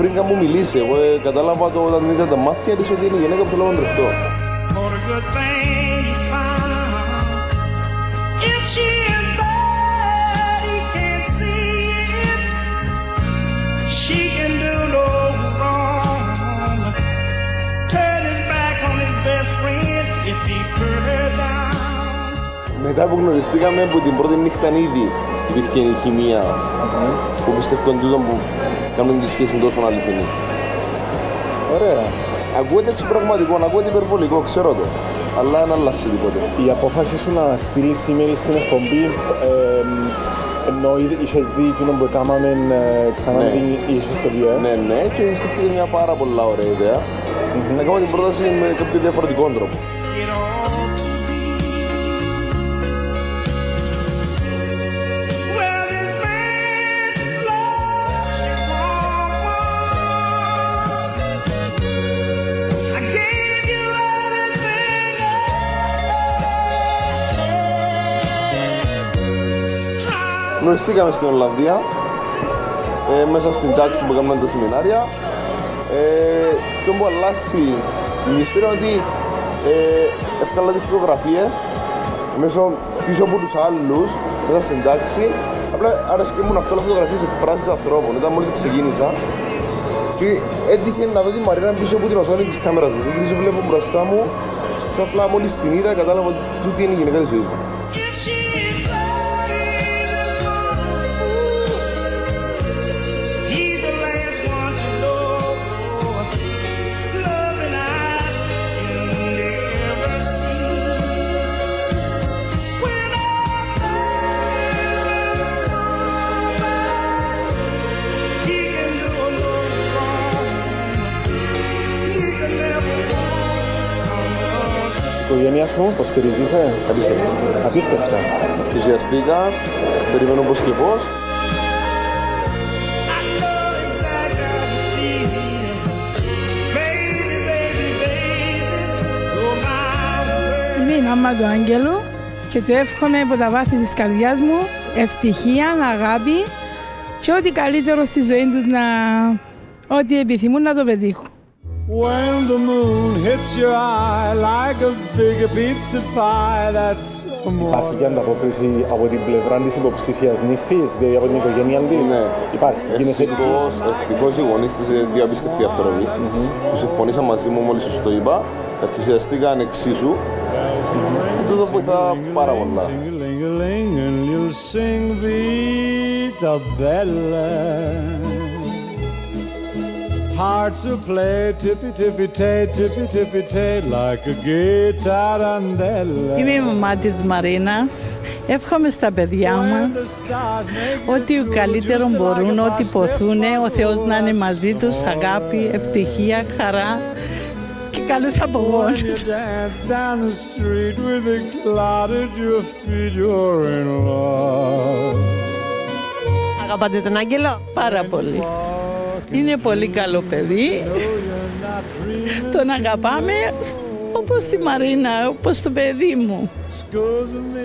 πριν καν μου μιλήσει. Εγώ ε, κατάλαβα το όταν είδα τα μάτια της ότι είναι η γυναίκα που θέλω να παντρευτώ. For the good thing is found. If she is bad, he can't see it. She can do no wrong. Turning back on his best friend if he put her down. Μετά που γνωριστήκαμε από την πρώτη νύχτα ήδη υπήρχε η χημεία που πιστεύω εν τούτο που κάνουν τη σχέση τόσο αληθινή. Ωραία. Ακούγεται εξωπραγματικό, ακούγεται υπερβολικό, ξέρω το. Αλλά δεν αλλάζει τίποτε. Η απόφαση σου να στείλεις email στην εκπομπή ε, ενώ ήδη είχες δει εκείνο που έκαναμε ε, ξανά Ναι. την είσαι στο βιέ. Ναι, ναι, και σκεφτείτε μια πάρα πολλά ωραία ιδέα. Να κάνουμε την πρόταση με κάποιο διαφορετικό τρόπο. Γνωριστήκαμε στην Ολλανδία, ε, μέσα στην τάξη που έκαναμε τα σεμινάρια. Ε, το που αλλάζει η ιστορία είναι ότι ε, έβγαλα τις φωτογραφίες μέσω πίσω από τους άλλους, μέσα στην τάξη. Απλά άρεσε μου να βγάλω φωτογραφίες εκφράσεις ανθρώπων. Ήταν μόλις ξεκίνησα και έτυχε να δω τη Μαρίνα πίσω από την οθόνη της κάμερας μου. Και τη βλέπω μπροστά μου και απλά μόλις την είδα κατάλαβα ότι τούτη είναι η γυναίκα της ζωής μου. Οικογένεια σου υποστηρίζησε. Απίστευτο. Απίστευτα. Ενθουσιαστήκα, περιμένω πώς και πώς. I know exactly how you feel. Baby, baby, baby, go my way. Είμαι η μάμα του Άγγελου και του εύχομαι από τα βάθη της καρδιάς μου ευτυχία, αγάπη και ό,τι καλύτερο στη ζωή τους να... ό,τι επιθυμούν να το πετύχουν. When the moon hits your eye like a big pizza pie, that's Υπάρχει και ανταπόκριση από την πλευρά της υποψήφια νύφη, δηλαδή από την οικογένεια της. Ναι. Υπάρχει. Είναι θετική. Ευτυχώς, ευτυχώς οι γονείς της είναι δύο απίστευτοι άνθρωποι που συμφωνήσαν μαζί μου μόλις σου το είπα. Ενθουσιαστήκαν εξίσου. Και τούτο βοηθά πάρα πολλά. Ting-a-ling-a-ling, and you'll sing Vita Bella. Hearts will play tippy tippy tay, tippy tippy tay, like a gay tarantella. Είμαι η μαμά της Μαρίνας. Εύχομαι στα παιδιά When μου the stars make ότι you καλύτερο just μπορούν, like a ό,τι ποθούν, ο Θεός να είναι μαζί τους, αγάπη, ευτυχία, χαρά και καλούς When you απογόνους. dance down the street with a cloud at your feet, you're in love. Αγαπάτε τον Άγγελο; Πάρα πολύ. Είναι πολύ καλό παιδί. Τον αγαπάμε όπως τη Μαρίνα, όπως το παιδί μου.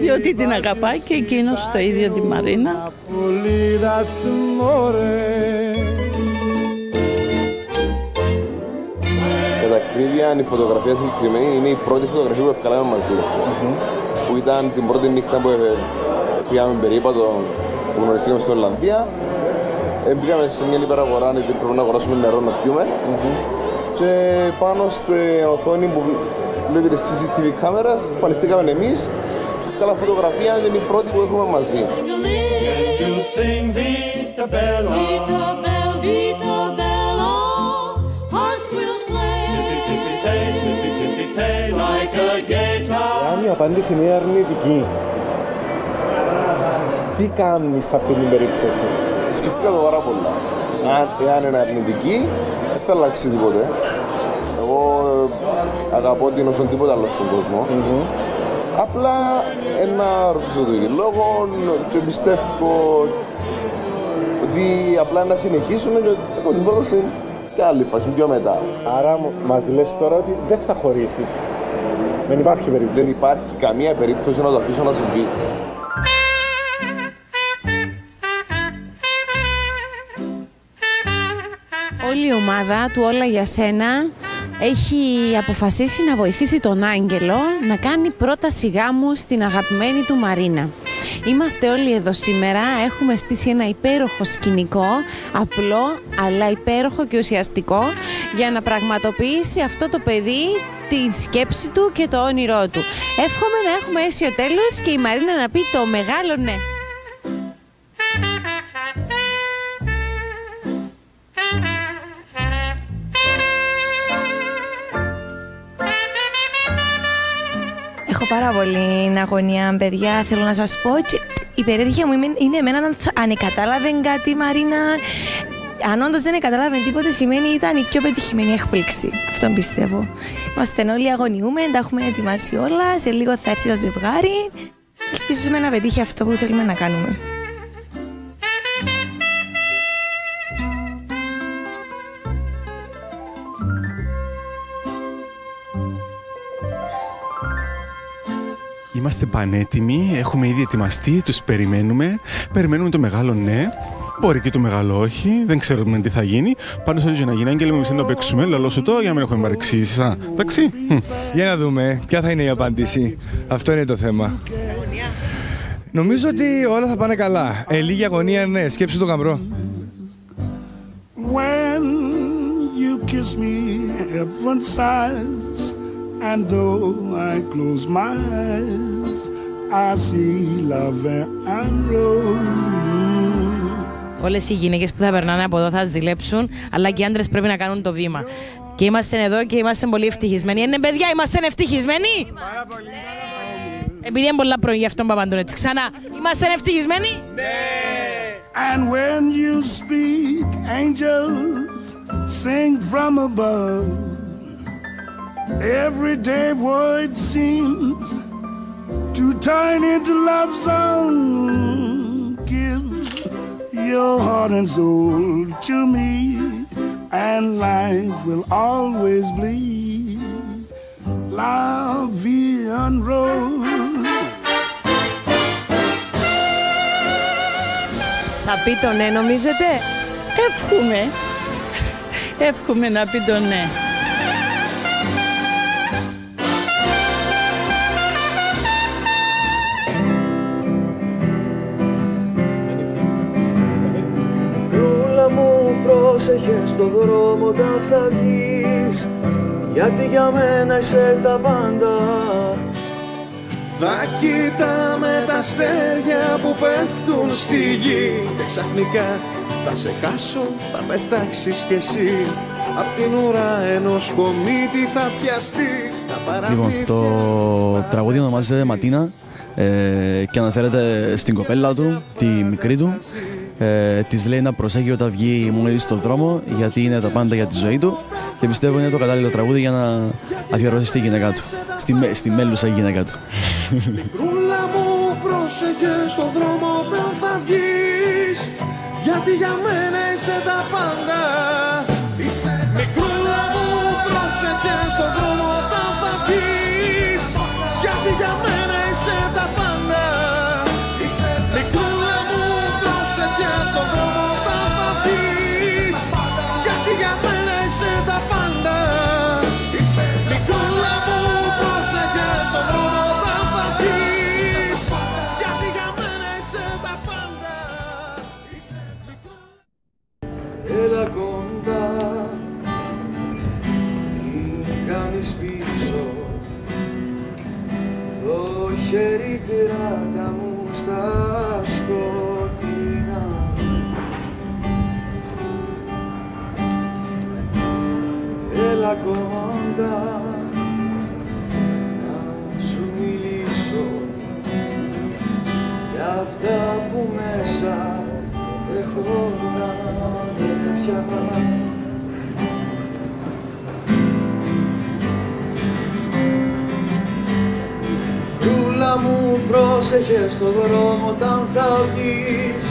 Διότι την αγαπάει και εκείνος το ίδιο τη Μαρίνα. Napoli, that's amore. Κατά ακρίβεια, η φωτογραφία συγκεκριμένη είναι η πρώτη φωτογραφία που ευκαλάμε μαζί. Που ήταν την πρώτη νύχτα που ε, πήγαμε περίπατο που γνωριστήκαμε στην Ολλανδία. Ε, πήγαμε σε μια υπεραγορά γιατί πρέπει να αγοράσουμε νερό να πιούμε. Και πάνω στην οθόνη που βλέπετε στη CCTV κάμερας, εμφανιστήκαμε εμείς και βγάλαμε φωτογραφία και είναι η πρώτη που έχουμε μαζί. You sing Vita Bella. Vita bella, vita bella, hearts will play. like a guitar. Αν η απάντηση είναι αρνητική, τι κάνεις σε αυτή την περίπτωση; Σκεφτήκα το πάρα πολλά. Αν, εάν είναι αρνητική, δεν θα αλλάξει τίποτε. Εγώ ε, αγαπώ την όσο τίποτα άλλο στον κόσμο. Απλά ένα ρωτήσω το ίδιο λόγο και πιστεύω ότι απλά να συνεχίσουμε και έχω την πρόταση και άλλη φάση πιο μετά. Άρα μας λες τώρα ότι δεν θα χωρίσεις. Δεν υπάρχει περίπτωση. Δεν υπάρχει καμία περίπτωση να το αφήσω να συμβεί. Όλη η ομάδα του Όλα για Σένα έχει αποφασίσει να βοηθήσει τον Άγγελο να κάνει πρόταση γάμου στην αγαπημένη του Μαρίνα. Είμαστε όλοι εδώ σήμερα, έχουμε στήσει ένα υπέροχο σκηνικό, απλό αλλά υπέροχο και ουσιαστικό για να πραγματοποιήσει αυτό το παιδί την σκέψη του και το όνειρό του. Εύχομαι να έχουμε αίσιο τέλος και η Μαρίνα να πει το μεγάλο ναι. Έχω πάρα πολύ αγωνία, παιδιά. Θέλω να σας πω. Και η περιέργεια μου είναι- είναι εμένα αν, θα- αν κατάλαβε κάτι, Μαρίνα. Αν όντως δεν κατάλαβε τίποτε, σημαίνει ήταν η πιο πετυχημένη έκπληξη. Αυτό πιστεύω. Είμαστε όλοι αγωνιούμε, τα έχουμε ετοιμάσει όλα. Σε λίγο θα έρθει το ζευγάρι. Ελπίζουμε να πετύχει αυτό που θέλουμε να κάνουμε. Είμαστε πανέτοιμοι, έχουμε ήδη ετοιμαστεί, τους περιμένουμε. Περιμένουμε το μεγάλο ναι. Μπορεί και το μεγάλο όχι, δεν ξέρουμε τι θα γίνει. Πάντως όσο να γίνει, Άγγελε μου, εμείς να παίξουμε, λαλό σου το, για να μην έχουμε παρεξήσει. Α, εντάξει. Μμ. Για να δούμε, ποια θα είναι η απάντηση. Αυτό είναι το θέμα. Νομίζω ότι όλα θα πάνε καλά. Ε, λίγη αγωνία, ναι, σκέψου το γαμπρό. When you kiss me, heaven sighs, and though I close my eyes, I see love and rose. Όλες οι γυναίκες που θα περνάνε από εδώ θα ζηλέψουν, αλλά και οι άντρες πρέπει να κάνουν το βήμα. Και είμαστε εδώ και είμαστε πολύ ευτυχισμένοι. Είναι παιδιά, είμαστε ευτυχισμένοι. Επειδή είναι πολλά πρωί, γι' αυτό παπαντούν έτσι. Ξανά, είμαστε ευτυχισμένοι. And when you speak, angels sing from above. Every day void seems to turn into love song. Give your heart and soul to me, and life will always be la vie en rose. Θα πει το ναι, νομίζετε? Εύχομαι. Εύχομαι να πει το ναι. Πρόσεχε στο δρόμο όταν θα βγεις Γιατί για μένα είσαι τα πάντα. Θα κοιτάμε τα αστέρια που πέφτουν στη γη Και ξαφνικά θα σε χάσω, θα πετάξεις κι εσύ. Απ' την ουρά ενός κομίτη θα πιαστείς Θα Λοιπόν, παραμύθια το τραγούδι ονομάζεται Ματίνα ε, και αναφέρεται στην κοπέλα του, τη μικρή του. Ε, της λέει να προσέχει όταν βγει μόνη της στον δρόμο γιατί είναι τα πάντα για τη ζωή του και πιστεύω είναι το κατάλληλο τραγούδι για να αφιερώσει στη γυναίκα του, στη, με- στη μέλουσα γυναίκα του. Ρούλα μου πρόσεχε στον δρόμο όταν θα βγεις Γιατί για μένα είσαι τα πάντα Είσαι Μικρούλα μου πρόσεχε στον δρόμο Το χέρι κράτα μου στα σκοτεινά. Έλα κοντά να σου μιλήσω. Για αυτά που μέσα έχω να πια πρόσεχες στο δρόμο όταν θα βγεις.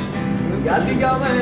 Γιατί για μένα